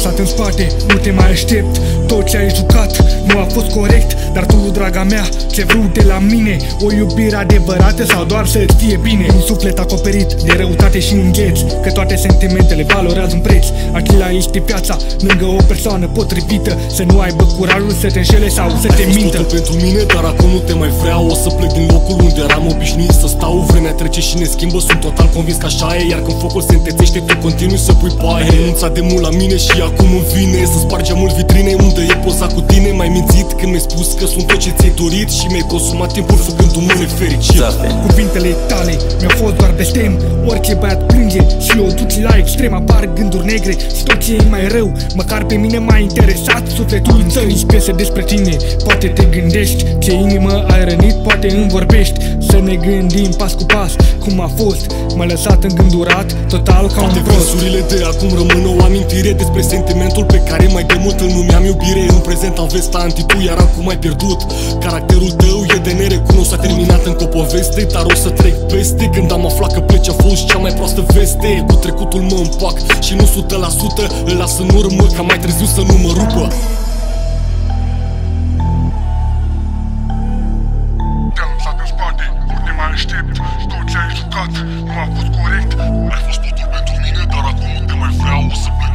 stat în spate, nu te mai aștept. Tot ce ai jucat nu a fost corect Dar tu, draga mea, ce vrut de la mine? O iubire adevărată sau doar să-ți fie bine? Un suflet acoperit de răutate și îngheți Că toate sentimentele valorează un preț. Achila este viața lângă o persoană potrivită. Să nu aibă curajul să te înșele sau să te mintă. pentru mine, dar acum nu te mai vreau. O să plec din locul unde eram obișnuit să stau. Vremea trece și ne schimbă, sunt total convins că așa e. Iar când focul se întețește, tu continui să pui paie. Ai renunțat de mult la mine și acum îmi vine Să spargem mult vitrine unde e poza cu tine Mai mințit când mi-ai spus că sunt tot ce ți-ai dorit Și mi-ai consumat timpul făcându-mă nefericit Cuvintele tale mi-au fost doar de stem. Orice băiat plânge și o duci la extrem Apar gânduri negre și tot ce e mai rău Măcar pe mine m-a interesat sufletul tău. Nici piese despre tine, poate te gândești Ce inimă ai rănit, poate îmi vorbești. Să ne gândim pas cu pas cum a fost M-a lăsat îngândurat, total ca un prost. versurile de acum rămân o amintire Despre sentimentul pe care mai de mult îl numeam iubire În prezent am vesta antitu, iar acum ai pierdut. Caracterul tău e de nerecunosc, a terminat încă o poveste Dar o să trec peste. Când am aflat că pleci a fost cea mai proastă veste. Cu trecutul mă împac și nu 100% Îl las în urmă ca mai târziu să nu mă rupă. Aștept. Tot ce ai jucat nu a fost corect Ai fost totul pentru mine, dar acum nu te mai vreau O să plec